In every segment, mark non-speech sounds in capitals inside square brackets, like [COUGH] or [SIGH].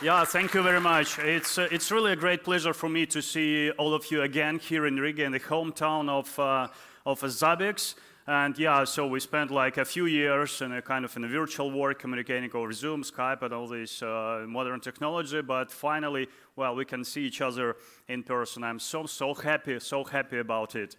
Yeah, thank you very much. It's, uh, it's really a great pleasure for me to see all of you again here in Riga, in the hometown of, uh, of Zabbix. And yeah, so we spent like a few years in a kind of in a virtual world, communicating over Zoom, Skype, and all this uh, modern technology. But finally, well, we can see each other in person. I'm so, so happy, so happy about it.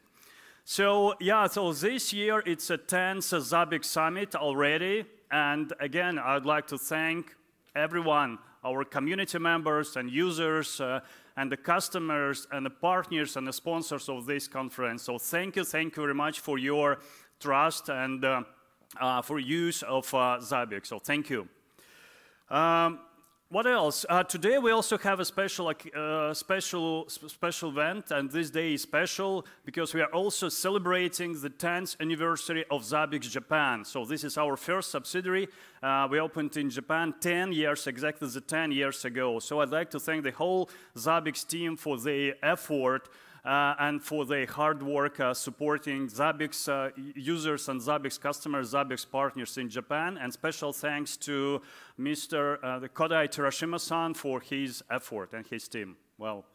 So yeah, so this year it's a 10th Zabbix Summit already. And again, I'd like to thank everyone our community members and users uh, and the customers and the partners and the sponsors of this conference. So thank you, thank you very much for your trust and uh, uh, for use of uh, Zabbix. So thank you. Um, what else? Uh, today we also have a special, uh, special, special event, and this day is special because we are also celebrating the 10th anniversary of Zabbix Japan. So this is our first subsidiary. Uh, we opened in Japan 10 years, exactly the 10 years ago. So I'd like to thank the whole Zabbix team for the effort and for their hard work uh, supporting Zabbix uh, users and Zabbix customers, Zabbix partners in Japan. And special thanks to Mr. Uh, Kodai Terashima-san for his effort and his team. Well.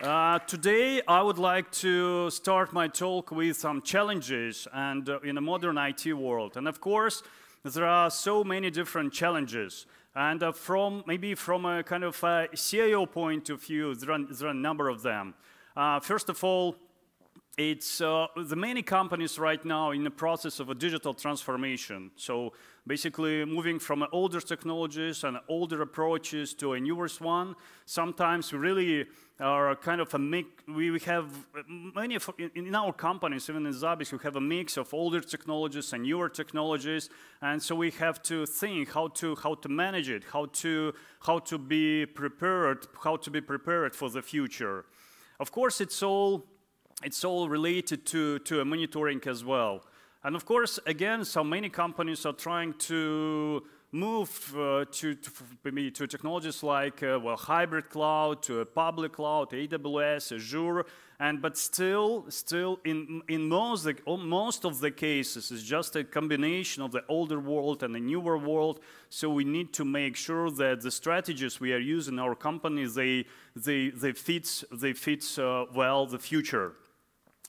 Uh, today, I would like to start my talk with some challenges and uh, in a modern IT world. And of course, there are so many different challenges. And uh, from maybe from a kind of a CIO point of view, there are, there are a number of them. Uh, first of all, it's uh, the many companies right now in the process of a digital transformation. So basically moving from older technologies and older approaches to a newer one. Sometimes we really are kind of a mix, we have uh, many of, in our companies, even in Zabbix, we have a mix of older technologies and newer technologies. And so we have to think how to, how to manage it, how to, how to be prepared, how to be prepared for the future. Of course, it's all, it's all related to, to monitoring as well. And of course, again, so many companies are trying to move uh, to, to, to technologies like uh, well, hybrid cloud, to a public cloud, AWS, Azure, and but still, still in, in most, the, most of the cases, it's just a combination of the older world and the newer world. So we need to make sure that the strategies we are using in our company, they, they, they fit, they fit uh, well the future.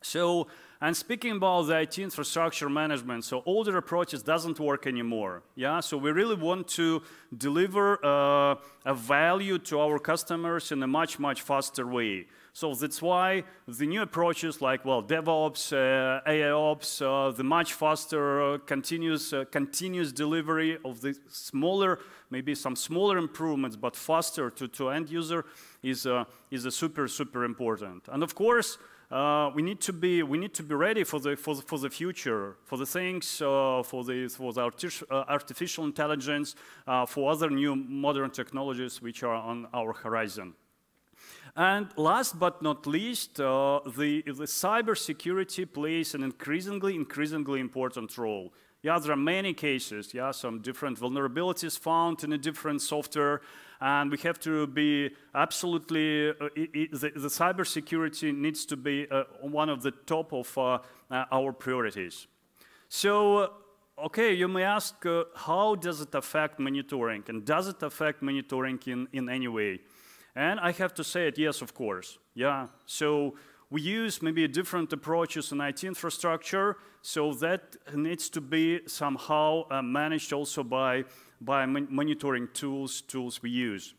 So and speaking about the IT infrastructure management, so older approaches doesn't work anymore. Yeah, so we really want to deliver uh, a value to our customers in a much, much faster way. So that's why the new approaches like, well, DevOps, uh, AIOps, uh, the much faster uh, continuous, uh, continuous delivery of the smaller, maybe some smaller improvements, but faster to, to end user is, uh, is a super, super important. And of course, uh, we need to be we need to be ready for the for the, for the future for the things uh, for the for the artificial, uh, artificial intelligence uh, for other new modern technologies which are on our horizon. And last but not least, uh, the, the cybersecurity plays an increasingly, increasingly important role. Yeah, there are many cases, yeah, some different vulnerabilities found in a different software, and we have to be absolutely, uh, it, it, the, the cybersecurity needs to be uh, one of the top of uh, uh our priorities. So, uh, okay, you may ask, uh, how does it affect monitoring? And does it affect monitoring in, in any way? And I have to say it, yes, of course. Yeah, so we use maybe different approaches in IT infrastructure, so that needs to be somehow managed also by by monitoring tools, tools we use.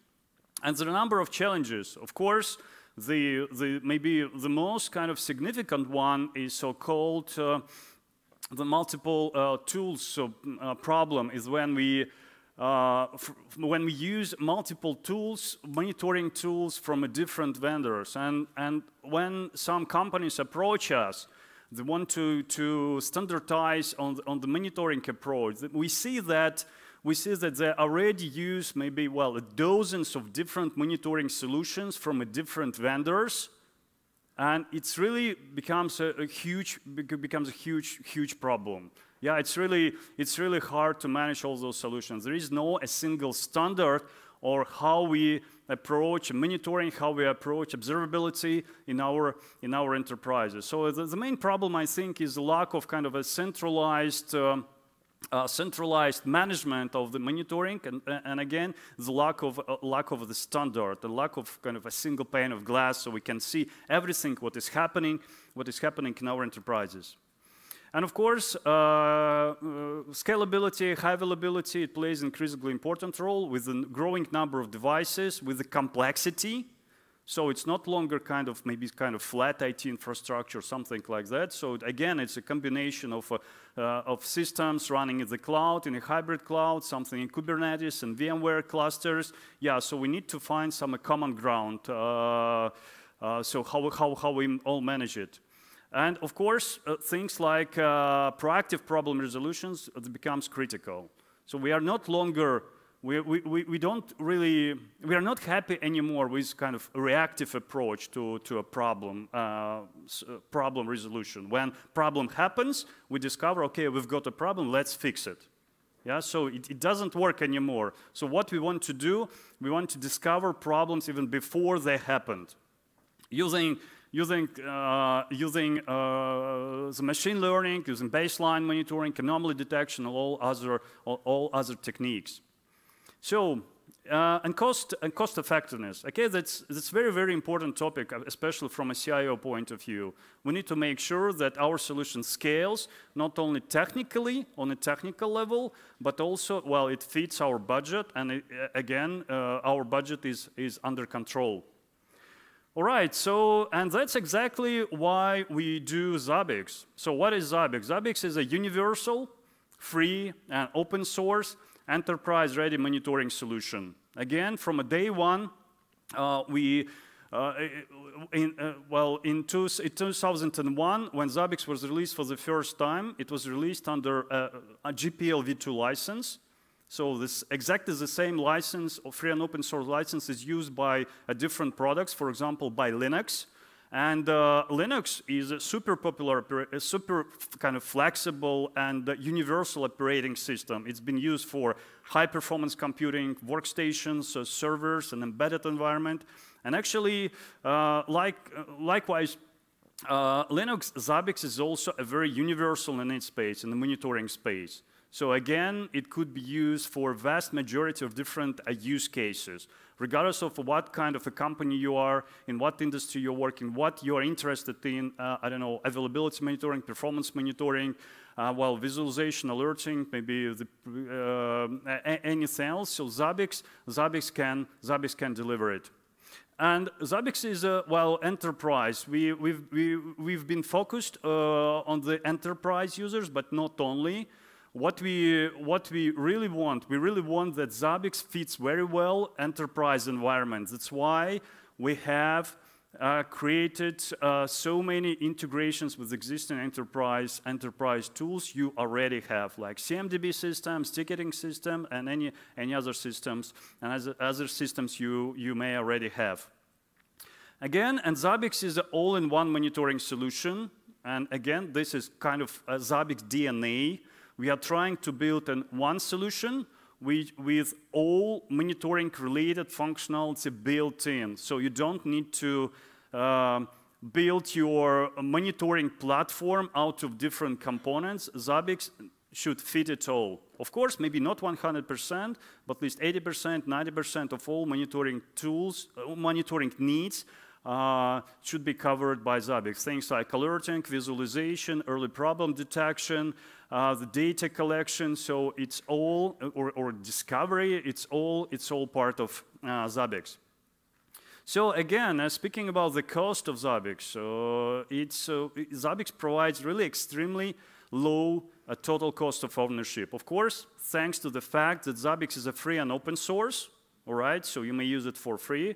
And there are a number of challenges. Of course, the, the, maybe the most kind of significant one is so-called uh, the multiple uh, tools so, uh, problem is when we uh, when we use multiple tools, monitoring tools from different vendors. And, and when some companies approach us, they want to, to standardize on, on the monitoring approach. We see that we see that they already use maybe, well, dozens of different monitoring solutions from different vendors. And it's really becomes a, a, huge, becomes a huge, huge problem. Yeah, it's really, it's really hard to manage all those solutions. There is no a single standard or how we approach monitoring, how we approach observability in our, in our enterprises. So the, the main problem, I think, is the lack of kind of a centralized um, uh, centralized management of the monitoring, and, and again, the lack of uh, lack of the standard, the lack of kind of a single pane of glass, so we can see everything what is happening, what is happening in our enterprises. And of course, uh, uh, scalability, high availability, it plays an increasingly important role with a growing number of devices, with the complexity so it's not longer kind of maybe kind of flat IT infrastructure, something like that. So again, it's a combination of, uh, uh, of systems running in the cloud, in a hybrid cloud, something in Kubernetes and VMware clusters. Yeah, so we need to find some uh, common ground. Uh, uh, so how, how, how we all manage it. And of course, uh, things like proactive problem resolutions becomes critical. So we are not longer we, we, we don't really, we are not happy anymore with kind of reactive approach to, to a problem, uh, uh, problem resolution. When problem happens, we discover, okay, we've got a problem, let's fix it. Yeah, so it, it doesn't work anymore. So what we want to do, we want to discover problems even before they happened. Using using, uh, using uh, the machine learning, using baseline monitoring, anomaly detection, all other, all, all other techniques. So, uh, and cost and cost effectiveness. Okay, that's that's very very important topic, especially from a CIO point of view. We need to make sure that our solution scales not only technically on a technical level, but also well, it fits our budget, and it, again, uh, our budget is is under control. All right, so, and that's exactly why we do Zabbix. So what is Zabbix? Zabbix is a universal, free, and open source enterprise-ready monitoring solution. Again, from a day one, uh, we uh, in, uh, well, in, two, in, 2001, when Zabbix was released for the first time, it was released under a, a GPL v2 license. So this exactly the same license, free and open source license, is used by different products, for example, by Linux. And uh, Linux is a super popular, a super kind of flexible and universal operating system. It's been used for high performance computing, workstations, uh, servers, and embedded environment. And actually, uh, like, uh, likewise, uh, Linux Zabbix is also a very universal in its space, in the monitoring space. So again, it could be used for vast majority of different use cases, regardless of what kind of a company you are, in what industry you're working, what you're interested in, uh, I don't know, availability monitoring, performance monitoring, uh, well, visualization, alerting, maybe the, uh, anything else. So Zabbix, Zabbix can, Zabbix can deliver it. And Zabbix is a, well, enterprise. We, we've, we, we've been focused uh, on the enterprise users, but not only what we, what we really want, we really want that Zabbix fits very well enterprise environments. That's why we have uh, created uh, so many integrations with existing enterprise enterprise tools you already have, like CMDB systems, ticketing system, and any, any other systems, and other, systems you, you may already have. Again, and Zabbix is an all-in-one monitoring solution, and again, this is kind of a Zabbix DNA, we are trying to build an one solution with, all monitoring related functionality built in. So you don't need to uh, build your monitoring platform out of different components. Zabbix should fit it all. Of course, maybe not 100%, but at least 80%, 90% of all monitoring tools, uh, monitoring needs uh, should be covered by Zabbix. Things like alerting, visualization, early problem detection, uh, the data collection. So it's all, or, or, discovery, it's all, it's all part of uh, Zabbix. So again, uh, speaking about the cost of Zabbix, uh, it's, uh, Zabbix provides really extremely low uh, total cost of ownership. Of course, thanks to the fact that Zabbix is a free and open source, all right, so you may use it for free.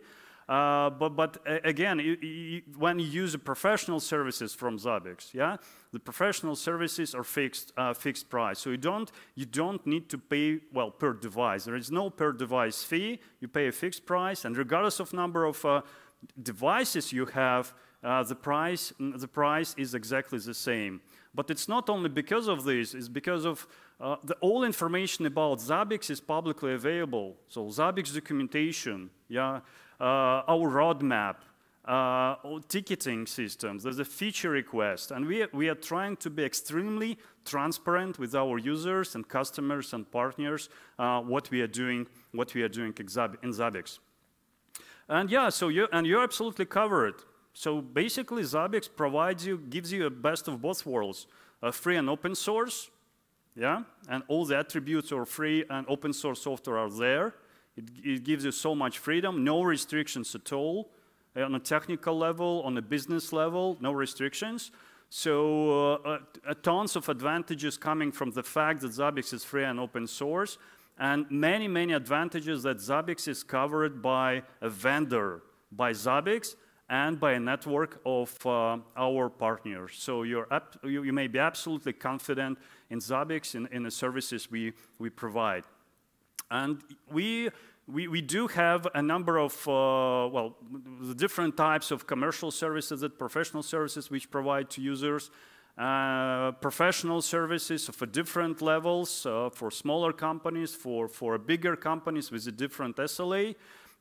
Uh, but, but again, you, you, when you use professional services from Zabbix, yeah, the professional services are fixed, uh, fixed price. So you don't, you don't need to pay, well, per device. There is no per device fee. You pay a fixed price, and regardless of number of uh, devices you have, uh, the, price, the price is exactly the same. But it's not only because of this, it's because of uh, the all information about Zabbix is publicly available. So Zabbix documentation, yeah, our roadmap, uh, ticketing systems, there's a feature request, and we, we are trying to be extremely transparent with our users and customers and partners uh, what we are doing, what we are doing in Zabbix. And yeah, so you and you're absolutely covered. So basically, Zabbix provides you, gives you a best of both worlds, a free and open source, yeah, and all the attributes of free and open source software are there. It, it gives you so much freedom, no restrictions at all on a technical level, on a business level, no restrictions. So uh, uh, tons of advantages coming from the fact that Zabbix is free and open source, and many, many advantages that Zabbix is covered by a vendor, by Zabbix, and by a network of uh, our partners. So you, you, may be absolutely confident in Zabbix, in, in the services we, we provide. And we we, we do have a number of, uh, well, the different types of commercial services and professional services which provide to users. Uh, professional services for different levels, uh, for smaller companies, for, for bigger companies with a different SLA.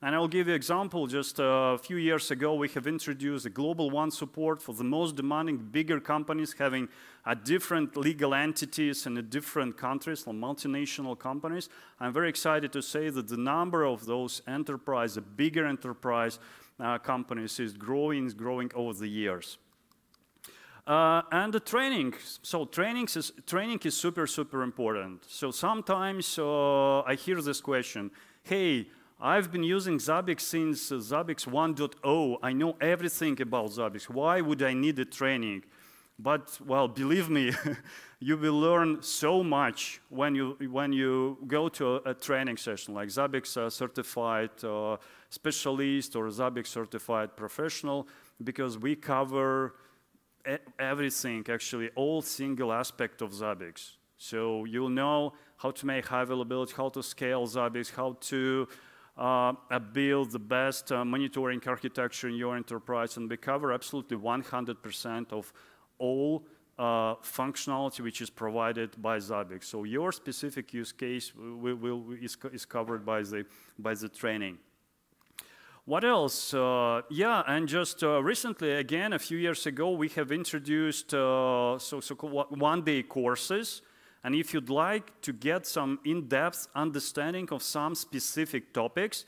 And I'll give you an example. Just a few years ago, we have introduced a Global One support for the most demanding bigger companies having a different legal entities in a different countries, or multinational companies. I'm very excited to say that the number of those enterprise, the bigger enterprise uh, companies is growing, is growing over the years. Uh, and the training, so training is, training is super, super important. So sometimes uh, I hear this question, hey, I've been using Zabbix since uh, Zabbix 1.0. I know everything about Zabbix. Why would I need a training? But, well, believe me, [LAUGHS] you will learn so much when you, when you go to a, a training session, like Zabbix uh, certified uh, specialist or Zabbix certified professional, because we cover e everything, actually, all single aspect of Zabbix. So you'll know how to make high availability, how to scale Zabbix, how to uh, build the best uh, monitoring architecture in your enterprise, and we cover absolutely 100% of all uh, functionality which is provided by Zabbix. So your specific use case will, will, is, is, covered by the, by the training. What else? Uh, yeah, and just uh, recently, again, a few years ago, we have introduced uh, so, so one-day courses and if you'd like to get some in-depth understanding of some specific topics,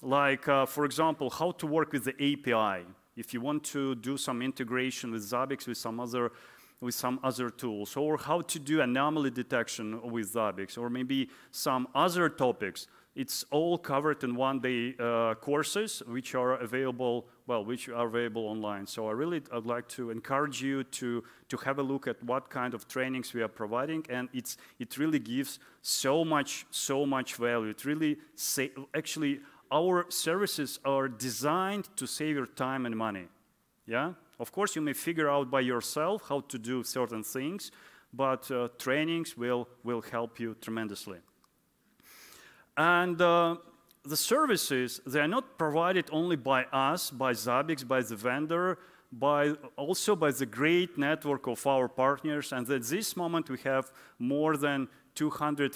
like, uh, for example, how to work with the API, if you want to do some integration with Zabbix with some other with some other tools, or how to do anomaly detection with Zabbix, or maybe some other topics, it's all covered in one-day uh, courses, which are available, well, which are available online. So I really, I'd like to encourage you to, to have a look at what kind of trainings we are providing, and it's, it really gives so much, so much value. It really, say, actually, our services are designed to save your time and money, yeah? Of course, you may figure out by yourself how to do certain things, but uh, trainings will, will help you tremendously. And uh, the services, they are not provided only by us, by Zabbix, by the vendor, by also by the great network of our partners. And at this moment, we have more than 200,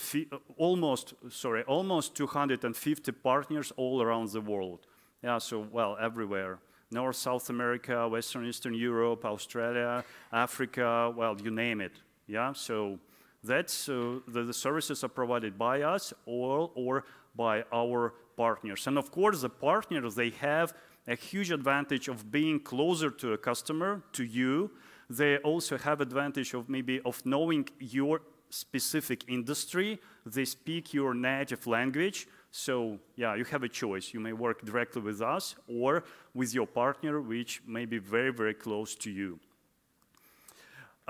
almost, sorry, almost 250 partners all around the world. Yeah, so, well, everywhere. North, South America, Western, Eastern Europe, Australia, Africa, well, you name it. Yeah, so that's, the, the, services are provided by us or, or by our partners. And of course, the partners, they have a huge advantage of being closer to a customer, to you. They also have advantage of maybe of knowing your specific industry. They speak your native language. So yeah, you have a choice. You may work directly with us or with your partner, which may be very, very close to you.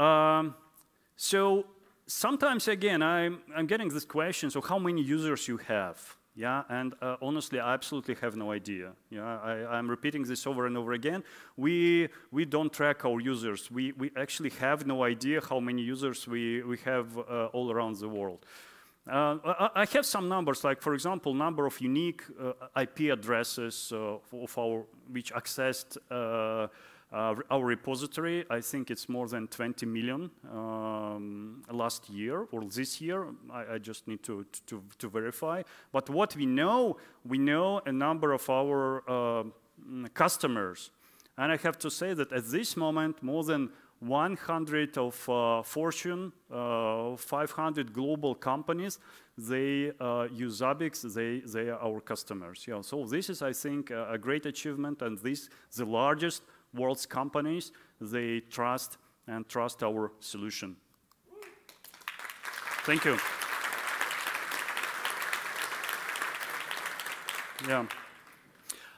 Um, so sometimes, again, I'm, I'm getting this question, so how many users you have? Yeah, and uh, honestly, I absolutely have no idea. Yeah, I, am repeating this over and over again. We, we don't track our users. We, we actually have no idea how many users we, we have uh, all around the world. Uh, I, I, have some numbers, like for example, number of unique uh, IP addresses uh, of our, which accessed uh, our repository, I think it's more than 20 million um, last year or this year. I, I just need to, to, to, verify. But what we know, we know a number of our uh, customers. And I have to say that at this moment, more than 100 of uh, Fortune uh, 500 global companies, they uh, use Zabbix, they, they are our customers. Yeah, so this is, I think, a great achievement, and this, the largest world's companies, they trust and trust our solution. Thank you. Yeah.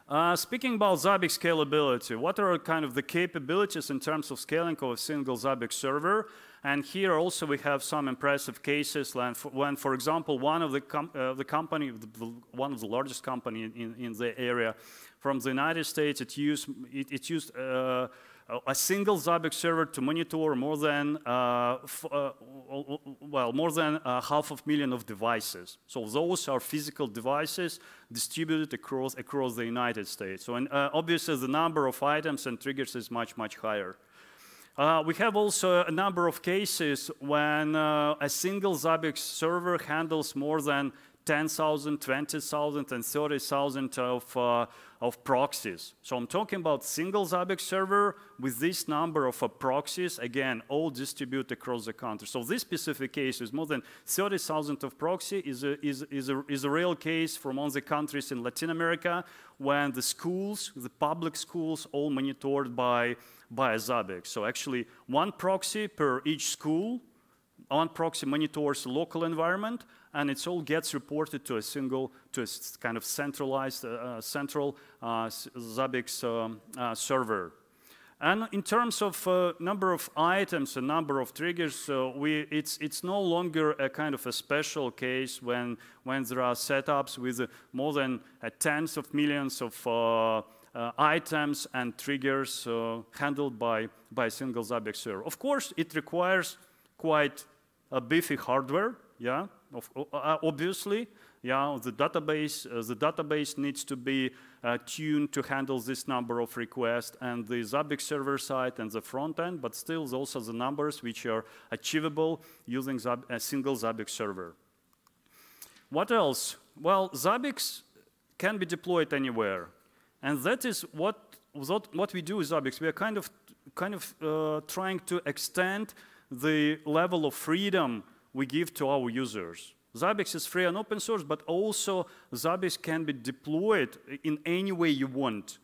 Uh, speaking about Zabbix scalability, what are kind of the capabilities in terms of scaling of a single Zabbix server? And here also we have some impressive cases when, for, example, one of the, com uh, the company, one of the largest company in, in the area from the United States, it used, it, it used uh, a single Zabbix server to monitor more than, uh, uh, well, more than uh, half of million of devices. So those are physical devices distributed across, across the United States. So and, uh, obviously the number of items and triggers is much, much higher. Uh, we have also a number of cases when a single Zabbix server handles more than 10,000, 20,000, and 30,000 of, uh, of proxies. So I'm talking about single Zabbix server with this number of uh, proxies, again, all distributed across the country. So this specific case is more than 30,000 of proxy is a, is, is, a, is a real case from all the countries in Latin America when the schools, the public schools, all monitored by, by Zabbix. So actually one proxy per each school, one proxy monitors local environment, and it all gets reported to a single, to a kind of centralized, uh, uh central uh, Zabbix um, uh, server. And in terms of uh, number of items and number of triggers, uh, we, it's, it's no longer a kind of a special case when, when there are setups with uh, more than tens of millions of items and triggers handled by, by a single Zabbix server. Of course, it requires quite a beefy hardware, yeah, of, uh, obviously, yeah, the database, uh, the database needs to be uh, tuned to handle this number of requests and the Zabbix server side and the front end, but still those are the numbers which are achievable using Zab a single Zabbix server. What else? Well, Zabbix can be deployed anywhere. And that is what, what we do with Zabbix. We are kind of, kind of uh, trying to extend the level of freedom we give to our users. Zabbix is free and open source, but also Zabbix can be deployed in any way you want.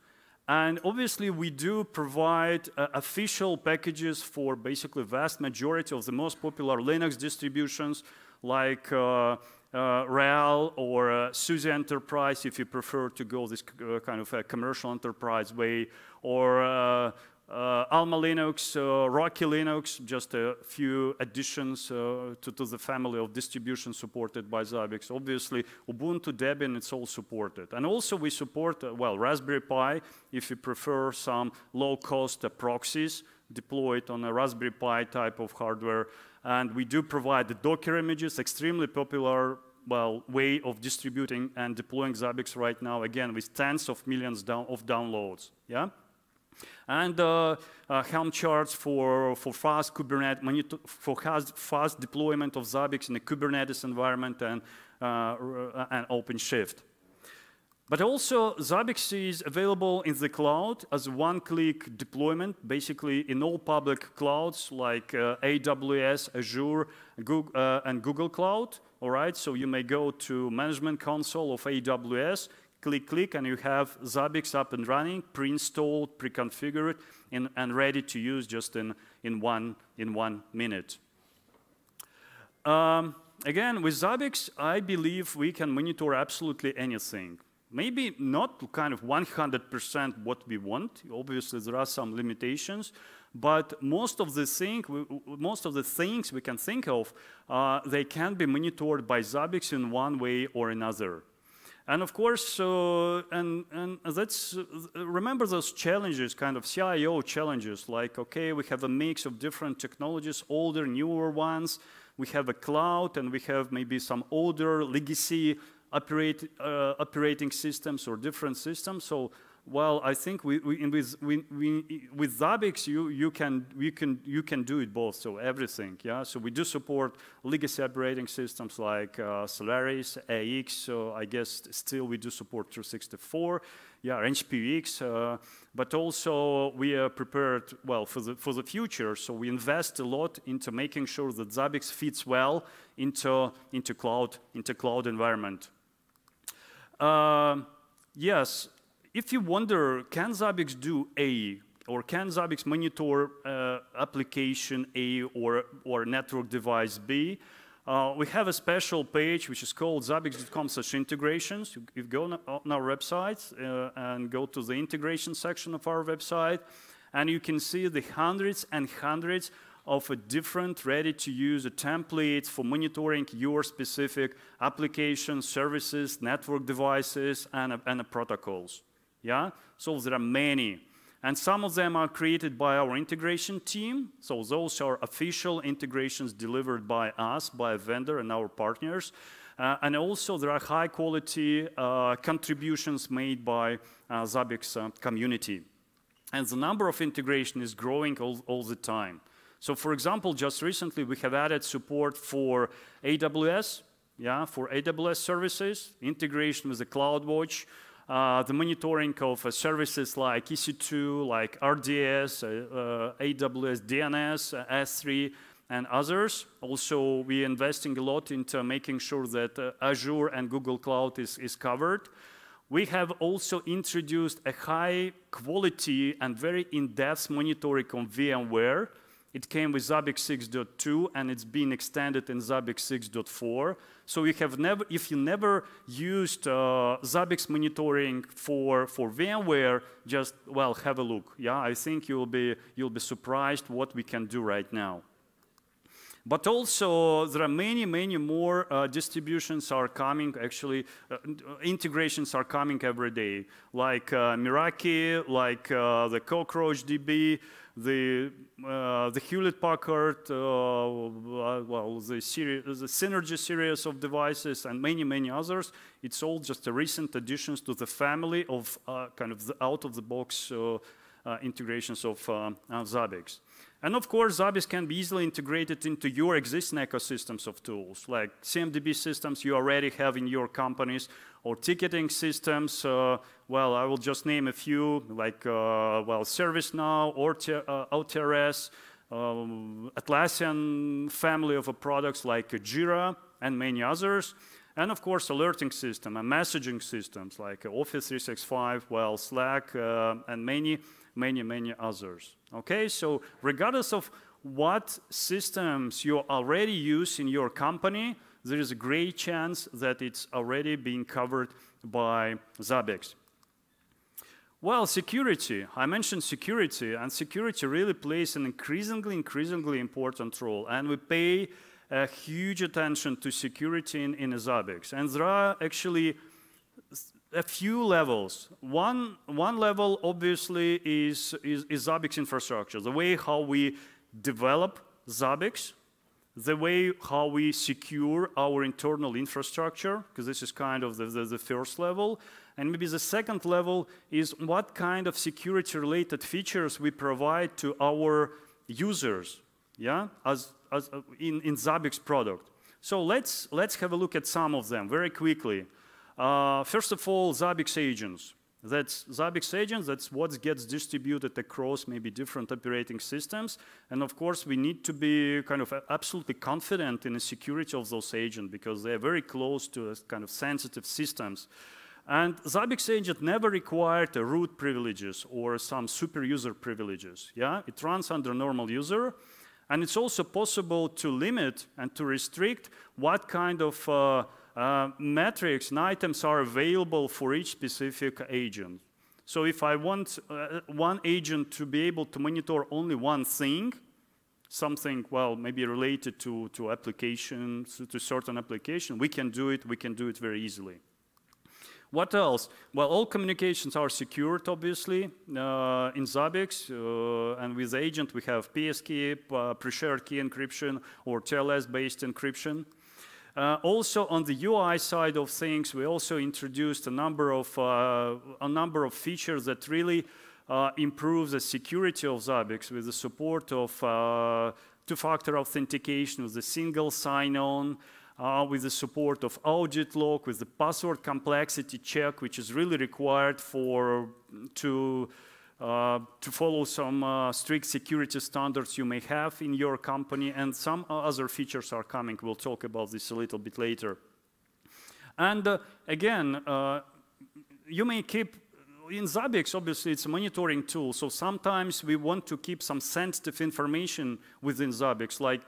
And obviously, we do provide uh, official packages for basically vast majority of the most popular Linux distributions, like uh, uh, RHEL or uh, SUSE Enterprise, if you prefer to go this uh, kind of commercial enterprise way, or uh, Alma Linux, uh, Rocky Linux, just a few additions uh, to, to, the family of distribution supported by Zabbix. Obviously, Ubuntu, Debian, it's all supported. And also we support, uh, well, Raspberry Pi, if you prefer some low-cost proxies deployed on a Raspberry Pi type of hardware. And we do provide the Docker images, extremely popular well, way of distributing and deploying Zabbix right now, again, with tens of millions down of downloads. Yeah? And uh, uh, Helm charts for, for fast Kubernetes, for fast, fast deployment of Zabbix in a Kubernetes environment and, uh, and OpenShift. But also, Zabbix is available in the cloud as one-click deployment, basically in all public clouds like uh, AWS, Azure, Google, uh, and Google Cloud. All right, so you may go to Management Console of AWS, click, click, and you have Zabbix up and running, pre-installed, pre-configured, and, and, ready to use just in, in, one, in one minute. Um, again, with Zabbix, I believe we can monitor absolutely anything. Maybe not kind of 100% what we want. Obviously, there are some limitations, but most of the thing, most of the things we can think of, uh, they can be monitored by Zabbix in one way or another. And of course, uh, and, and that's, uh, remember those challenges, kind of CIO challenges, like, okay, we have a mix of different technologies, older, newer ones. We have a cloud, and we have maybe some older legacy operate, uh, operating systems or different systems. So well, I think we, we, with, we, we, with Zabbix, you, you, can, you, can, you can do it both, so everything, yeah? So we do support legacy operating systems like uh, Solaris, AIX, so I guess still we do support 364, yeah, HP-UX, uh, but also we are prepared, well, for the, for the future, so we invest a lot into making sure that Zabbix fits well into, into, cloud, into cloud environment. Uh, yes, if you wonder, can Zabbix do A, or can Zabbix monitor uh, application A or, or network device B? Uh, we have a special page which is called zabbix.com slash integrations. You, you go on our website uh, and go to the integration section of our website, and you can see the hundreds and hundreds of different ready-to-use templates for monitoring your specific applications, services, network devices, and, and protocols. Yeah? So there are many. And some of them are created by our integration team. So those are official integrations delivered by us, by a vendor and our partners. Uh, and also there are high quality uh, contributions made by uh, Zabbix uh, community. And the number of integration is growing all, all the time. So for example, just recently we have added support for AWS, yeah, for AWS services, integration with the CloudWatch, uh, the monitoring of uh, services like EC2, like RDS, uh, AWS DNS, S3, and others. Also, we're investing a lot into making sure that Azure and Google Cloud is, is covered. We have also introduced a high quality and very in-depth monitoring on VMware. It came with Zabbix 6.2 and it's been extended in Zabbix 6.4. So you have never, if you never used uh, Zabbix monitoring for, for VMware, just, well, have a look. Yeah, I think you'll be, you'll be surprised what we can do right now. But also, there are many, many more uh, distributions are coming, actually, uh, integrations are coming every day, like uh, Meraki, like uh, the Cockroach DB, the, uh, the Hewlett-Packard, uh, well, the, the Synergy series of devices and many, many others. It's all just recent additions to the family of kind of the out-of-the-box integrations of Zabbix. And of course, Zabbix can be easily integrated into your existing ecosystems of tools, like CMDB systems you already have in your companies, or ticketing systems. Uh, well, I will just name a few, like, uh, well, ServiceNow, or uh, OTRS, um, Atlassian family of products like Jira, and many others. And of course, alerting system and messaging systems like Office 365, well, Slack, uh, and many many, many others. Okay, so regardless of what systems you already use in your company, there is a great chance that it's already being covered by Zabbix. Well, security. I mentioned security, and security really plays an increasingly, increasingly important role. And we pay a huge attention to security in, in Zabbix. And there are actually a few levels. One, one level, obviously, is, is, is Zabbix infrastructure, the way how we develop Zabbix, the way how we secure our internal infrastructure, because this is kind of the, the, the, first level. And maybe the second level is what kind of security-related features we provide to our users, yeah, as, as uh, in, in Zabbix product. So let's, let's have a look at some of them very quickly. Uh, first of all, Zabbix agents. That's Zabbix agents, that's what gets distributed across maybe different operating systems. And of course, we need to be kind of absolutely confident in the security of those agents because they're very close to kind of sensitive systems. And Zabbix agent never required root privileges or some super user privileges. Yeah, it runs under normal user. And it's also possible to limit and to restrict what kind of uh, uh, metrics and items are available for each specific agent. So if I want uh, one agent to be able to monitor only one thing, something, well, maybe related to, to applications, to certain application, we can do it, we can do it very easily. What else? Well, all communications are secured, obviously, uh, in Zabbix, uh, and with the agent we have PSKey, uh, pre-shared key encryption, or TLS-based encryption. Uh, also on the UI side of things, we also introduced a number of, uh, a number of features that really uh, improve the security of Zabbix with the support of uh, two-factor authentication with a single sign-on, uh, with the support of audit log, with the password complexity check, which is really required for to uh, to follow some uh, strict security standards you may have in your company, and some other features are coming. We'll talk about this a little bit later. And uh, again, uh, you may keep in Zabbix, obviously, it's a monitoring tool, so sometimes we want to keep some sensitive information within Zabbix, like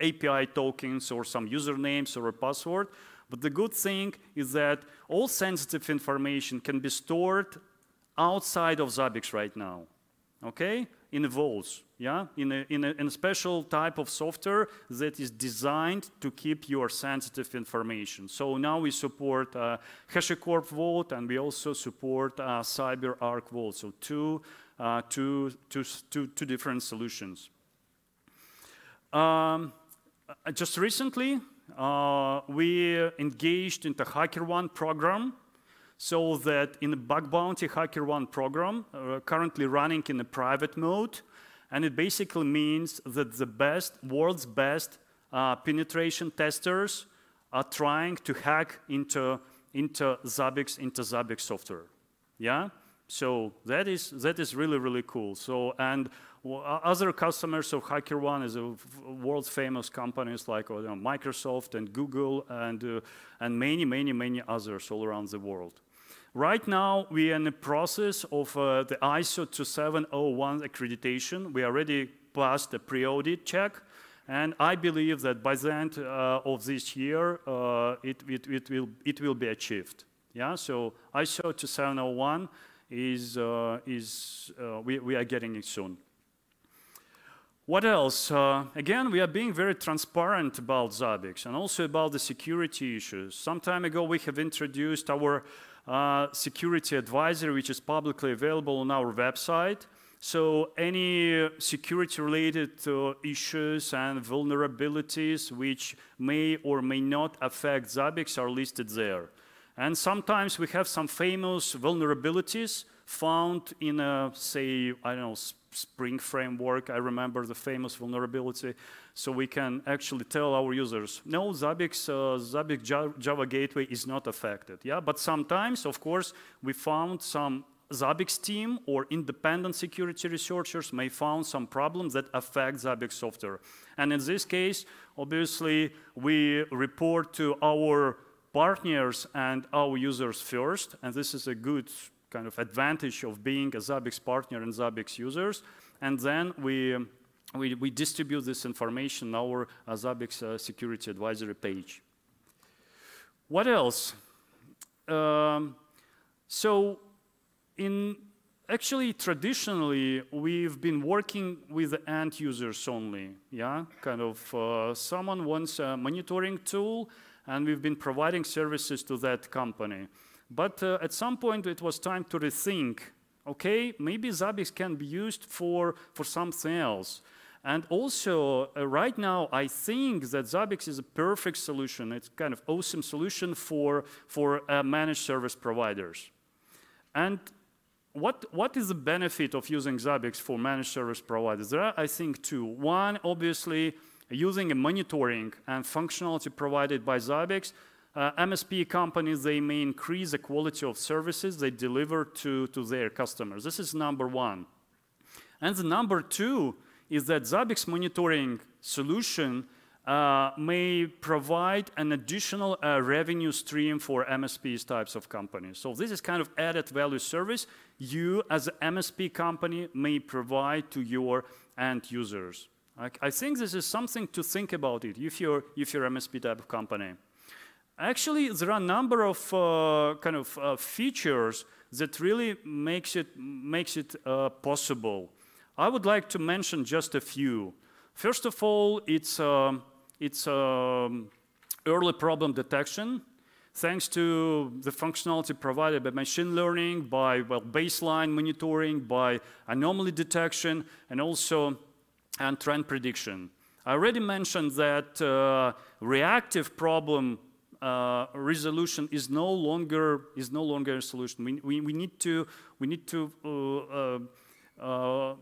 API tokens or some usernames or a password. But the good thing is that all sensitive information can be stored outside of Zabbix right now, okay? In vaults, yeah? In a, in, a, in a special type of software that is designed to keep your sensitive information. So now we support uh, HashiCorp Vault and we also support uh, CyberArk Vault, so two, uh, two, two, two, two different solutions. Um, just recently, uh, we engaged in the HackerOne program so that in the bug bounty HackerOne program, uh, currently running in a private mode, and it basically means that the best, world's best uh, penetration testers are trying to hack into, into Zabbix, into Zabbix software. Yeah? So that is, that is really, really cool. So, and other customers of HackerOne is world famous companies like you know, Microsoft and Google and, uh, and many, many, many others all around the world. Right now, we are in the process of uh, the ISO 2701 accreditation. We already passed the pre-audit check, and I believe that by the end uh, of this year, uh, it, it, it, will, it will be achieved. Yeah, so ISO 2701 is, uh, is uh, we, we are getting it soon. What else? Uh, again, we are being very transparent about Zabbix and also about the security issues. Some time ago, we have introduced our uh, security advisory, which is publicly available on our website. So any security-related uh, issues and vulnerabilities which may or may not affect Zabbix are listed there. And sometimes we have some famous vulnerabilities found in a, say, I don't know, Spring framework. I remember the famous vulnerability. So we can actually tell our users, no, Zabbix, uh, Zabbix Java Gateway is not affected. Yeah, but sometimes, of course, we found some Zabbix team or independent security researchers may found some problems that affect Zabbix software. And in this case, obviously, we report to our partners and our users first, and this is a good kind of advantage of being a Zabbix partner and Zabbix users. And then we, we, we distribute this information on our uh, Zabbix uh, security advisory page. What else? Um, so in actually traditionally we've been working with end users only yeah kind of uh, someone wants a monitoring tool and we've been providing services to that company but uh, at some point, it was time to rethink, okay, maybe Zabbix can be used for, for something else. And also, uh, right now, I think that Zabbix is a perfect solution. It's kind of awesome solution for, for uh, managed service providers. And what, what is the benefit of using Zabbix for managed service providers? There are, I think, two. One, obviously, using a monitoring and functionality provided by Zabbix uh, MSP companies, they may increase the quality of services they deliver to, to their customers. This is number one. And the number two is that Zabbix monitoring solution uh, may provide an additional uh, revenue stream for MSPs types of companies. So this is kind of added value service you as an MSP company may provide to your end users. I, I think this is something to think about it if you're, if you're MSP type of company. Actually, there are a number of uh, kind of uh, features that really makes it, makes it uh, possible. I would like to mention just a few. First of all, it's, um, it's um, early problem detection. Thanks to the functionality provided by machine learning, by well, baseline monitoring, by anomaly detection, and also and trend prediction. I already mentioned that uh, reactive problem uh, resolution is no longer is no longer a solution. We, we, we need to we need to uh, uh,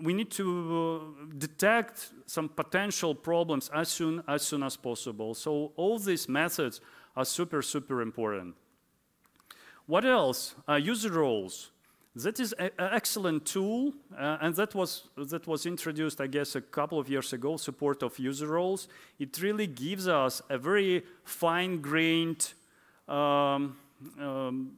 we need to detect some potential problems as soon as soon as possible. So all these methods are super super important. What else? Uh, user roles. That is an excellent tool, uh, and that was, that was introduced, I guess, a couple of years ago, support of user roles. It really gives us a very fine-grained um, um,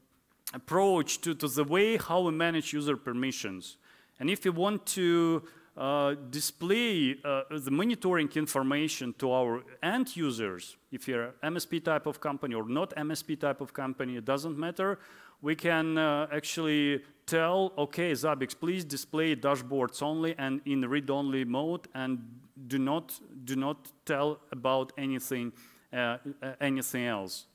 approach to, to the way how we manage user permissions. And if you want to uh, display uh, the monitoring information to our end users, if you're MSP type of company or not MSP type of company, it doesn't matter, we can uh, actually tell, okay, Zabbix, please display dashboards only and in read-only mode and do not, do not tell about anything, uh, uh, anything else.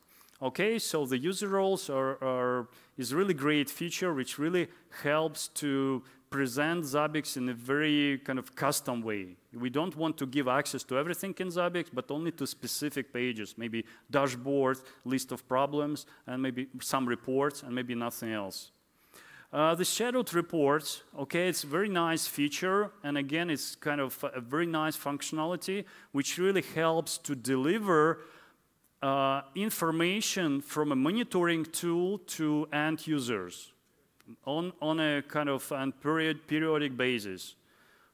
Okay, so the user roles are, are, is a really great feature which really helps to present Zabbix in a very kind of custom way. We don't want to give access to everything in Zabbix, but only to specific pages, maybe dashboard, list of problems, and maybe some reports, and maybe nothing else. Uh, the scheduled reports, okay, it's a very nice feature, and again, it's kind of a very nice functionality, which really helps to deliver uh, information from a monitoring tool to end users on, on a kind of an period, periodic basis.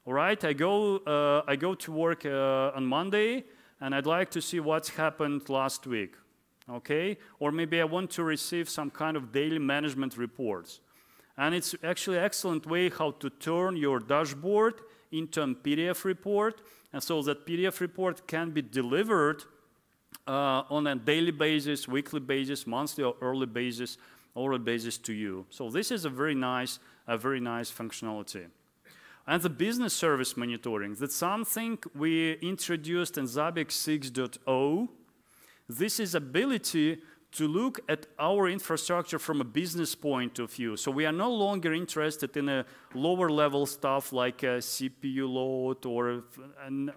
All right, I go, uh, I go to work uh, on Monday, and I'd like to see what's happened last week, okay? Or maybe I want to receive some kind of daily management reports. And it's actually an excellent way how to turn your dashboard into a PDF report, and so that PDF report can be delivered uh, on a daily basis, weekly basis, monthly or early basis oral basis to you. So this is a very nice, a very nice functionality. And the business service monitoring, that's something we introduced in Zabbix 6.0. This is ability to look at our infrastructure from a business point of view. So we are no longer interested in a lower level stuff like a CPU load or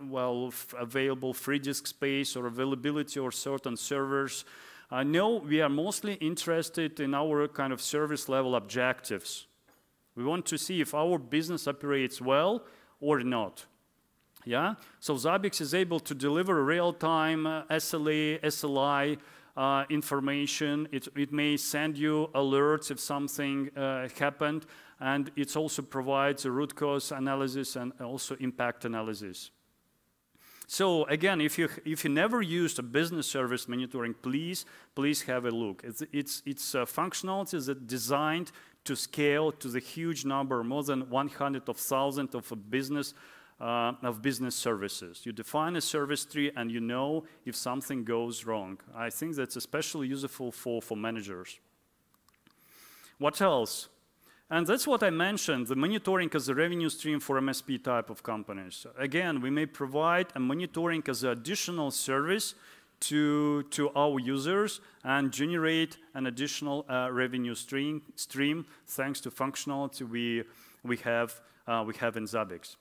well available free disk space or availability or certain servers uh, no, we are mostly interested in our kind of service level objectives. We want to see if our business operates well or not. Yeah? So Zabbix is able to deliver real-time uh, SLA, SLI uh, information. It, it, may send you alerts if something uh, happened, and it also provides a root cause analysis and also impact analysis. So again, if you, if you never used a business service monitoring, please, please have a look. It's, it's, it's a functionality that designed to scale to the huge number, more than 100 of thousands of a business uh, of business services. You define a service tree and you know if something goes wrong. I think that's especially useful for, for managers. What else? And that's what I mentioned, the monitoring as a revenue stream for MSP type of companies. Again, we may provide a monitoring as an additional service to, to our users and generate an additional uh, revenue stream, stream thanks to functionality we, we, have, uh, we have in Zabbix.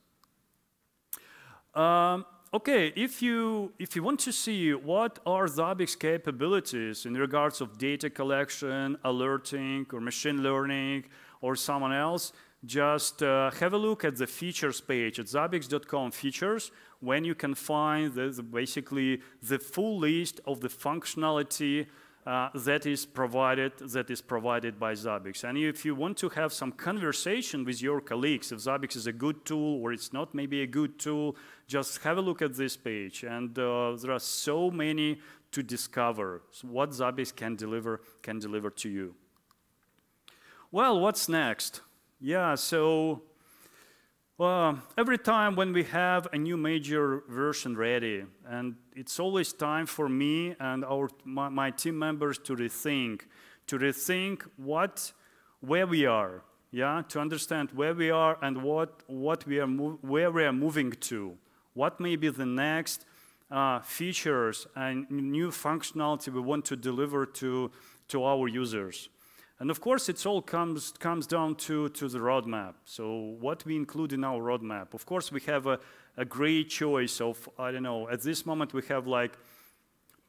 Um, okay, if you, if you want to see what are Zabbix capabilities in regards of data collection, alerting, or machine learning, or someone else, just uh, have a look at the features page at zabbix.com features when you can find the, the basically the full list of the functionality uh, that is provided that is provided by Zabbix. And if you want to have some conversation with your colleagues, if Zabbix is a good tool or it's not maybe a good tool, just have a look at this page. And uh, there are so many to discover what Zabbix can deliver can deliver to you. Well, what's next? Yeah, so well, every time when we have a new major version ready, and it's always time for me and our, my, my team members to rethink, to rethink what, where we are, yeah, to understand where we are and what, what we are where we are moving to, what may be the next uh, features and new functionality we want to deliver to, to our users. And of course, it all comes, comes down to, to the roadmap. So what we include in our roadmap. Of course, we have a, a great choice of, I don't know, at this moment we have like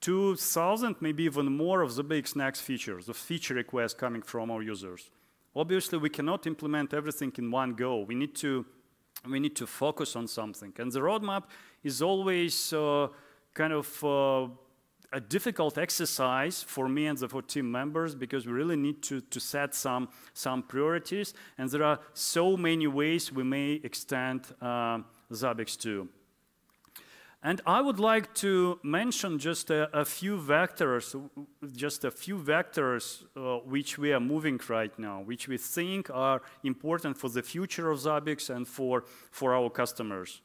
2,000, maybe even more of the big Next features, the feature requests coming from our users. Obviously, we cannot implement everything in one go. We need to, we need to focus on something. And the roadmap is always uh, kind of uh, a difficult exercise for me and the, four team members because we really need to, to set some, some priorities. And there are so many ways we may extend uh, Zabbix to. And I would like to mention just a, a few vectors, just a few vectors uh, which we are moving right now, which we think are important for the future of Zabbix and for, for our customers.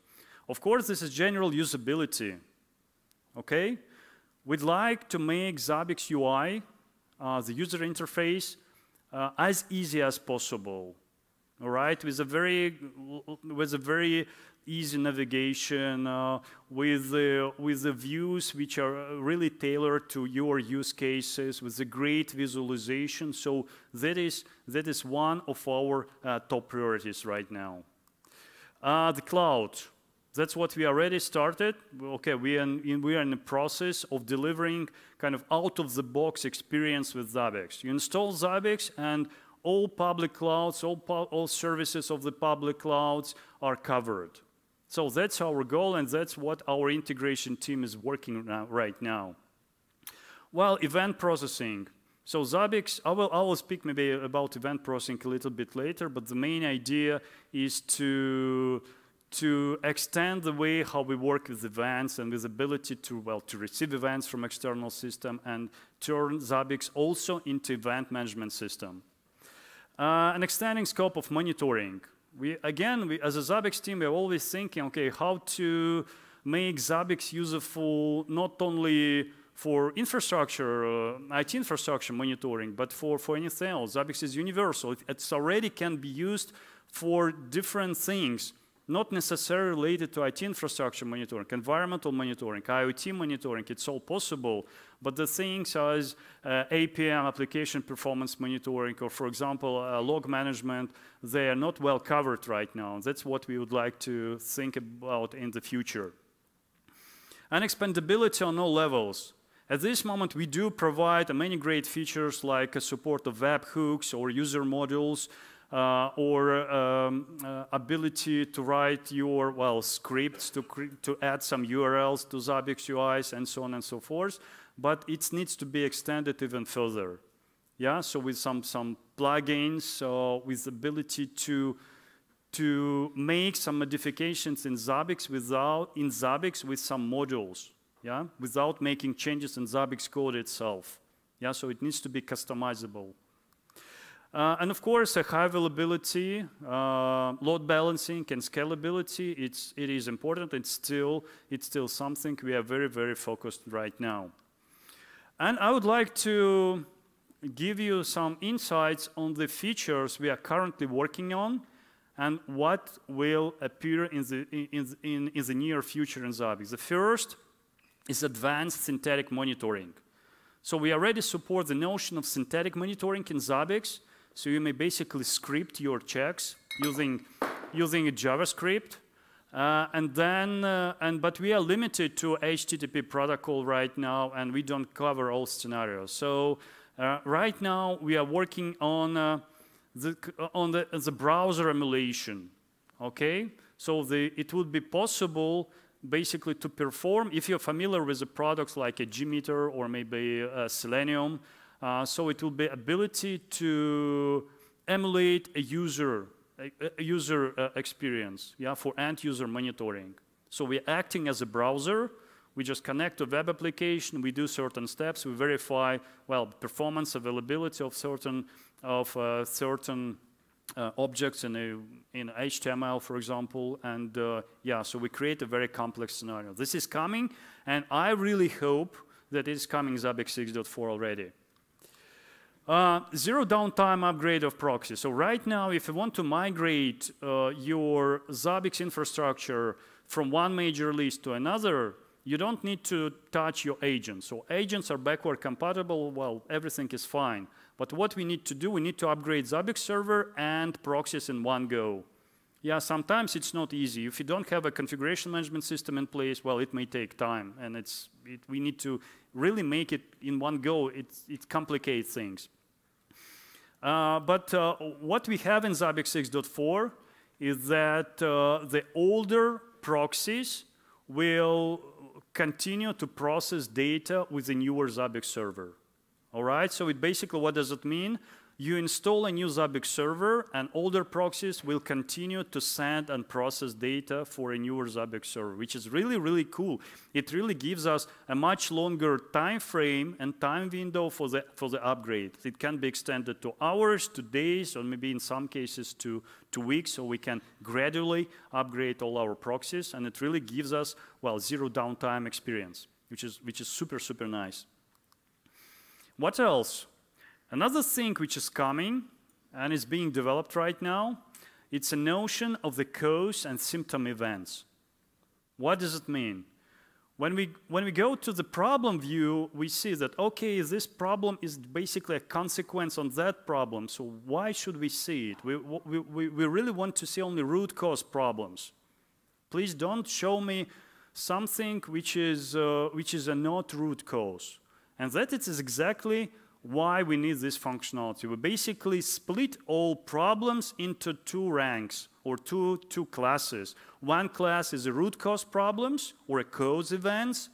Of course, this is general usability, okay? We'd like to make Zabbix UI, uh, the user interface, uh, as easy as possible. All right, with a very, with a very easy navigation, uh, with the with the views which are really tailored to your use cases, with a great visualization. So that is that is one of our uh, top priorities right now. Uh, the cloud. That's what we already started. Okay, we are, in, the process of delivering kind of out-of-the-box experience with Zabbix. You install Zabbix and all public clouds, all, services of the public clouds are covered. So that's our goal and that's what our integration team is working now, right now. Well, event processing. So Zabbix, I will speak maybe about event processing a little bit later, but the main idea is to to extend the way how we work with events and with ability to, well, to receive events from external system and turn Zabbix also into event management system. Uh, an extending scope of monitoring. We, again, we, as a Zabbix team, we're always thinking, okay, how to make Zabbix useful not only for infrastructure, uh, IT infrastructure monitoring, but for, for anything else. Zabbix is universal. It it's already can be used for different things not necessarily related to IT infrastructure monitoring, environmental monitoring, IoT monitoring, it's all possible. But the things as uh, APM, application performance monitoring, or for example, uh, log management, they are not well covered right now. That's what we would like to think about in the future. And expandability on all levels. At this moment, we do provide many great features like support of webhooks or user modules, uh, or um, uh, ability to write your, well, scripts to, to add some URLs to Zabbix UIs and so on and so forth. But it needs to be extended even further. Yeah, so with some, some plugins, uh, with the ability to, to make some modifications in Zabbix without, in Zabbix with some modules, yeah, without making changes in Zabbix code itself. Yeah, so it needs to be customizable. Uh, and of course, a high availability, uh, load balancing, and scalability, it's, it is important. It's still, it's still something we are very, very focused right now. And I would like to give you some insights on the features we are currently working on and what will appear in the, in, in, in the near future in Zabbix. The first is advanced synthetic monitoring. So we already support the notion of synthetic monitoring in Zabbix, so you may basically script your checks using, using a JavaScript. Uh, and then, uh, and, but we are limited to HTTP protocol right now, and we don't cover all scenarios. So uh, right now, we are working on, uh, the, on the, the browser emulation, okay? So the, it would be possible basically to perform, if you're familiar with the products like a JMeter or maybe a Selenium, uh, so it will be ability to emulate a user, a, a user uh, experience, yeah, for end user monitoring. So we're acting as a browser. We just connect to web application. We do certain steps. We verify, well, performance, availability of certain of uh, certain uh, objects in, a, in HTML, for example, and uh, yeah, so we create a very complex scenario. This is coming, and I really hope that it's coming Zabbix 6.4 already. Uh, zero downtime upgrade of proxy. So right now, if you want to migrate uh, your Zabbix infrastructure from one major list to another, you don't need to touch your agents. So agents are backward compatible, well, everything is fine. But what we need to do, we need to upgrade Zabbix server and proxies in one go. Yeah, sometimes it's not easy. If you don't have a configuration management system in place, well, it may take time, and it's it, we need to really make it in one go. It it complicates things. Uh, but uh, what we have in Zabbix 6.4 is that uh, the older proxies will continue to process data with the newer Zabbix server. All right, so it basically, what does it mean? You install a new Zabbix server, and older proxies will continue to send and process data for a newer Zabbix server, which is really, really cool. It really gives us a much longer time frame and time window for the, for the upgrade. It can be extended to hours, to days, or maybe in some cases to, to weeks, so we can gradually upgrade all our proxies, and it really gives us, well, zero downtime experience, which is, which is super, super nice. What else? Another thing which is coming and is being developed right now, it's a notion of the cause and symptom events. What does it mean? When we, when we go to the problem view, we see that, okay, this problem is basically a consequence on that problem, so why should we see it? We, we, we really want to see only root cause problems. Please don't show me something which is, uh, which is a not root cause. And that is exactly why we need this functionality. We basically split all problems into two ranks or two, two classes. One class is the root cause problems or a cause events,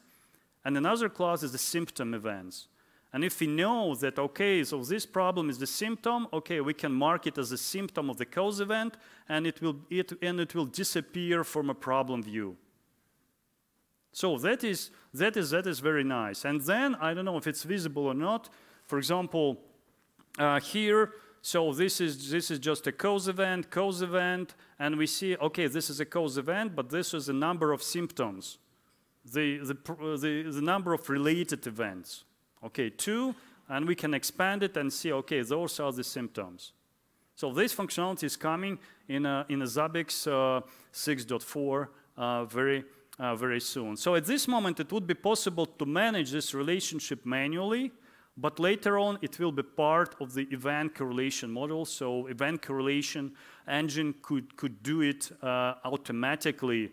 and another class is the symptom events. And if we know that, okay, so this problem is the symptom, okay, we can mark it as a symptom of the cause event, and it will, it, and it will disappear from a problem view. So that is, that, is, that is very nice. And then, I don't know if it's visible or not, for example, uh, here, so this is, this is just a cause event, cause event, and we see, okay, this is a cause event, but this is a number of symptoms, the, the, the, the number of related events. Okay, two, and we can expand it and see, okay, those are the symptoms. So this functionality is coming in a, in a Zabbix uh, 6.4 uh, very, uh, very soon. So at this moment, it would be possible to manage this relationship manually, but later on, it will be part of the event correlation model. So event correlation engine could, could do it uh, automatically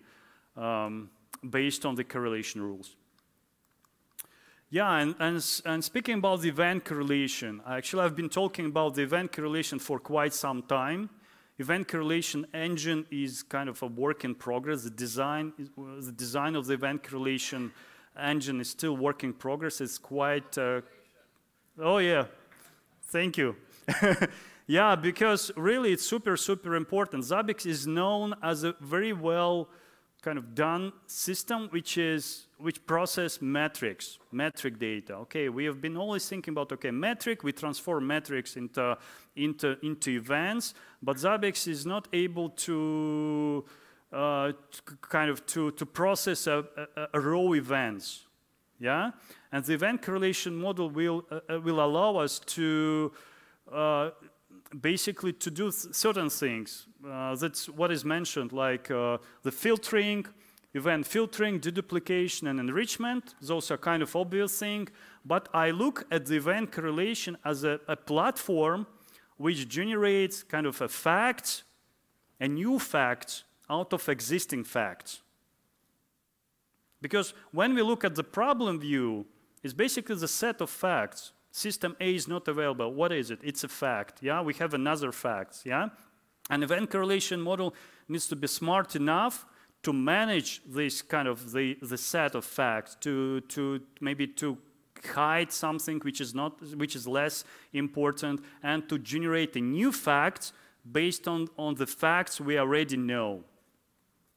um, based on the correlation rules. Yeah, and, and, and, speaking about the event correlation, actually I've been talking about the event correlation for quite some time. Event correlation engine is kind of a work in progress. The design, the design of the event correlation engine is still work in progress. It's quite uh, Oh, yeah. Thank you. [LAUGHS] yeah, because really it's super, super important. Zabbix is known as a very well kind of done system which is which process metrics metric data okay we have been always thinking about okay metric we transform metrics into into into events but zabbix is not able to, uh, to kind of to to process a, a, a raw events yeah and the event correlation model will, uh, uh, will allow us to uh, basically to do certain things. Uh, that's what is mentioned, like uh, the filtering, event filtering, deduplication, and enrichment. Those are kind of obvious things. But I look at the event correlation as a, a platform which generates kind of a fact, a new fact out of existing facts. Because when we look at the problem view, it's basically the set of facts. System A is not available. What is it? It's a fact. Yeah, we have another fact. Yeah, an event correlation model needs to be smart enough to manage this kind of the, the set of facts, to, to maybe to hide something which is not which is less important and to generate a new fact based on, on the facts we already know.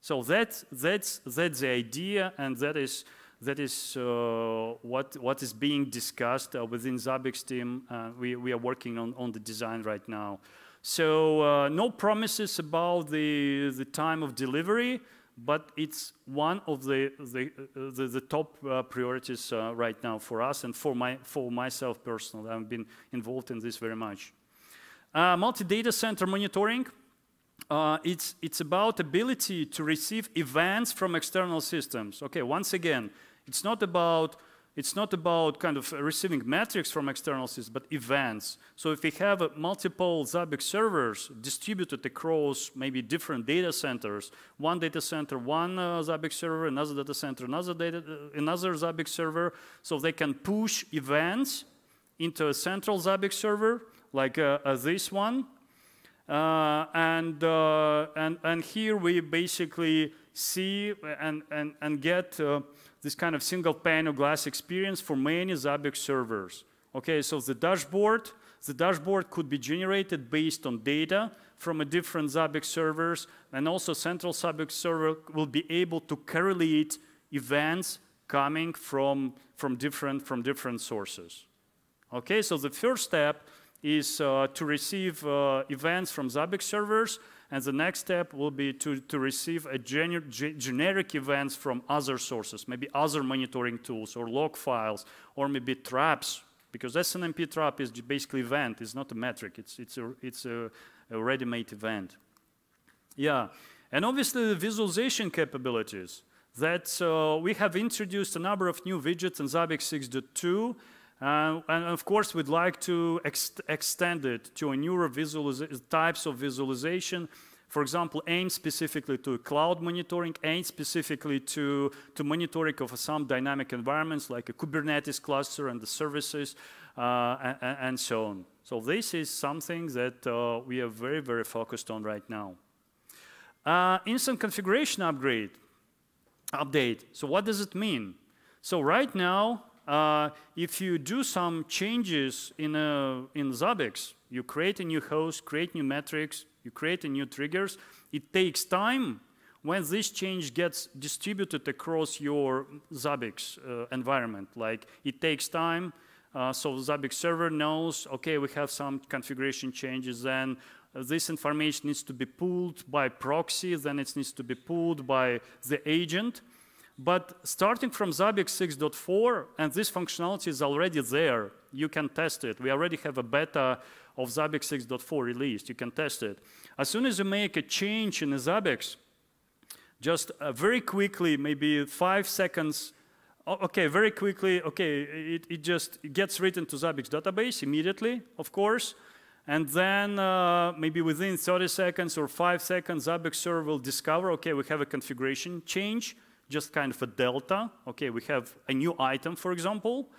So that, that's, that's the idea and that is that is uh, what, what is being discussed uh, within Zabbix team. Uh, we, we are working on, on the design right now. So uh, no promises about the, the time of delivery, but it's one of the, the, uh, the, the top uh, priorities right now for us and for, my, for myself personally. I've been involved in this very much. Multi-data center monitoring. Uh, it's, it's about ability to receive events from external systems. Okay, once again, it's not about it's not about kind of receiving metrics from external systems, but events. So if we have uh, multiple Zabbix servers distributed across maybe different data centers, one data center, one uh, Zabbix server, another data center, another, data, uh, another Zabbix server, so they can push events into a central Zabbix server, like uh, uh this one. Uh, and, and, and here we basically see and, and, and get this kind of single pane of glass experience for many Zabbix servers. Okay, so the dashboard, the dashboard could be generated based on data from a different Zabbix servers, and also central Zabbix server will be able to correlate events coming from, from, different, from different sources. Okay, so the first step is uh, to receive uh, events from Zabbix servers, and the next step will be to, to receive a gener generic events from other sources, maybe other monitoring tools or log files, or maybe traps, because SNMP trap is basically event, it's not a metric, it's, it's a, it's a, a ready-made event. Yeah, and obviously the visualization capabilities that uh, we have introduced a number of new widgets in Zabbix 6.2 uh, and of course, we'd like to ex extend it to a newer types of visualization. For example, aim specifically to cloud monitoring, aim specifically to, to monitoring of some dynamic environments like a Kubernetes cluster and the services uh, and, and, so on. So this is something that uh, we are very, very focused on right now. Uh, instant configuration upgrade, update. So what does it mean? So right now, uh, if you do some changes in, a, in Zabbix, you create a new host, create new metrics, you create a new triggers, it takes time when this change gets distributed across your Zabbix uh, environment. Like it takes time, uh, so Zabbix server knows, okay, we have some configuration changes, then uh, this information needs to be pulled by proxy, then it needs to be pulled by the agent, but starting from Zabbix 6.4, and this functionality is already there, you can test it. We already have a beta of Zabbix 6.4 released. You can test it. As soon as you make a change in Zabbix, just uh, very quickly, maybe five seconds, okay, very quickly, okay, it, it just gets written to Zabbix database immediately, of course. And then uh, maybe within 30 seconds or five seconds, Zabbix server will discover, okay, we have a configuration change just kind of a delta. Okay, we have a new item, for example.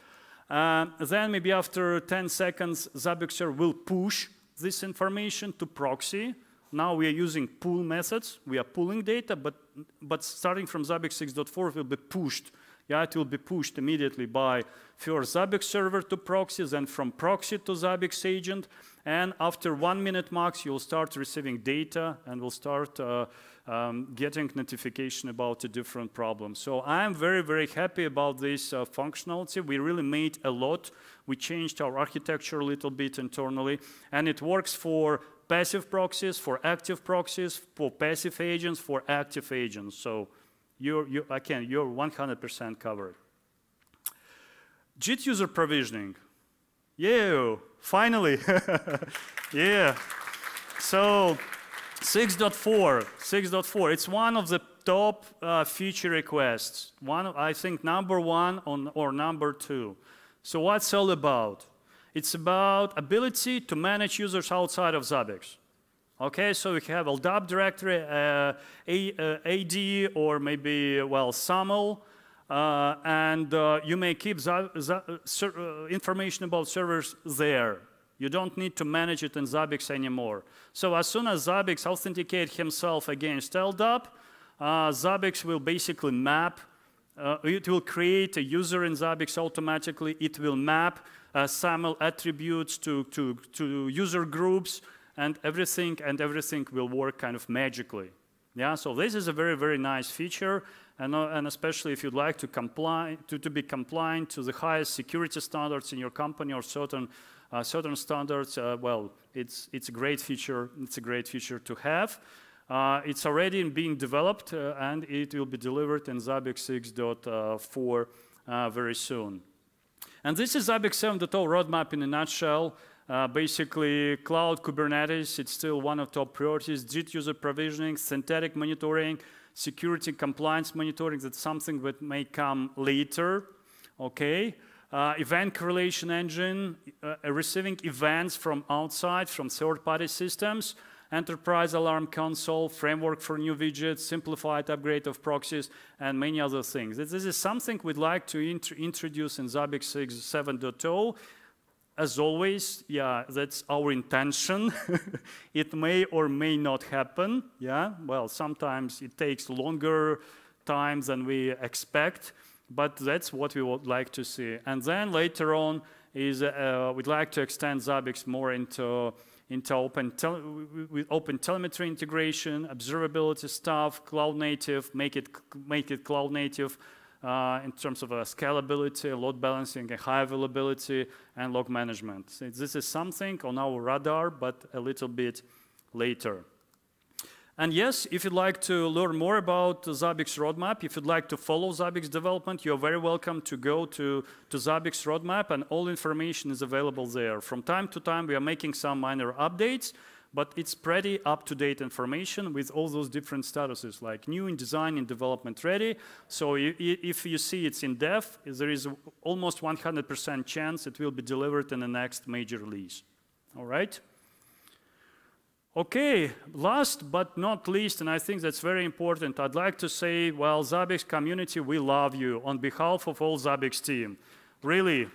Uh, then maybe after 10 seconds, Zabbixer will push this information to proxy. Now we are using pull methods. We are pulling data, but, but starting from Zabbix 6.4, it will be pushed. Yeah, it will be pushed immediately by first Zabbix server to proxy, then from proxy to Zabbix agent. And after one minute max, you'll start receiving data and will start uh, um, getting notification about a different problem. So I'm very, very happy about this uh, functionality. We really made a lot. We changed our architecture a little bit internally, and it works for passive proxies, for active proxies, for passive agents, for active agents. So you're, you, again, you're 100% covered. JIT user provisioning. Yeah, finally. [LAUGHS] yeah. So 6.4, 6.4, it's one of the top uh, feature requests. One, I think number one on, or number two. So what's all about? It's about ability to manage users outside of Zabbix. Okay, so we have LDAP directory, uh, A, uh, AD, or maybe, well, SAML, uh, and uh, you may keep uh, information about servers there. You don't need to manage it in Zabbix anymore. So as soon as Zabbix authenticate himself against LDAP, uh, Zabbix will basically map, uh, it will create a user in Zabbix automatically. It will map uh, SAML attributes to, to, to user groups and everything, and everything will work kind of magically. Yeah, so this is a very, very nice feature, and, uh, and especially if you'd like to, comply, to, to be compliant to the highest security standards in your company or certain uh, certain standards, uh, well, it's, it's a great feature. It's a great feature to have. Uh, it's already being developed, uh, and it will be delivered in Zabbix 6.4 uh, very soon. And this is Zabbix 7.0 roadmap in a nutshell. Uh, basically, cloud Kubernetes, it's still one of top priorities. JIT user provisioning, synthetic monitoring, security compliance monitoring, that's something that may come later okay? Uh, event correlation engine, uh, receiving events from outside, from third-party systems, enterprise alarm console, framework for new widgets, simplified upgrade of proxies, and many other things. This, is something we'd like to int introduce in Zabbix 7.0. As always, yeah, that's our intention. [LAUGHS] it may or may not happen, yeah? Well, sometimes it takes longer time than we expect, but that's what we would like to see. And then later on is uh, we'd like to extend Zabbix more into into open with open telemetry integration, observability stuff, cloud native, make it make it cloud native uh, in terms of uh, scalability, load balancing, high availability, and log management. So this is something on our radar, but a little bit later. And yes, if you'd like to learn more about Zabbix roadmap, if you'd like to follow Zabbix development, you're very welcome to go to, to Zabbix roadmap and all information is available there. From time to time, we are making some minor updates, but it's pretty up-to-date information with all those different statuses, like new in design and development ready. So if you see it's in dev, there is almost 100% chance it will be delivered in the next major release. All right? Okay, last but not least, and I think that's very important, I'd like to say, well, Zabbix community, we love you on behalf of all Zabbix team. Really.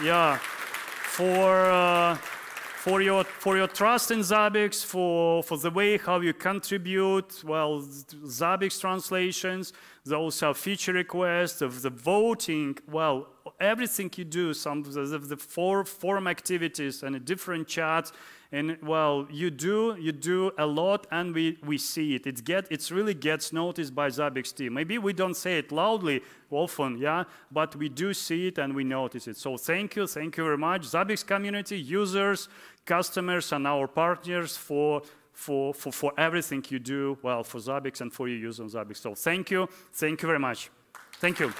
yeah, for, uh, for, your, for your trust in Zabbix, for, for the way how you contribute, well, Zabbix translations, those are feature requests, of the voting, well, everything you do, some of the four forum activities and different chats, and well, you do you do a lot, and we we see it. It get it really gets noticed by Zabbix team. Maybe we don't say it loudly often, yeah, but we do see it and we notice it. So thank you, thank you very much, Zabbix community, users, customers, and our partners for for, for, for everything you do, well, for Zabbix and for your use on Zabbix. So thank you. Thank you very much. Thank you.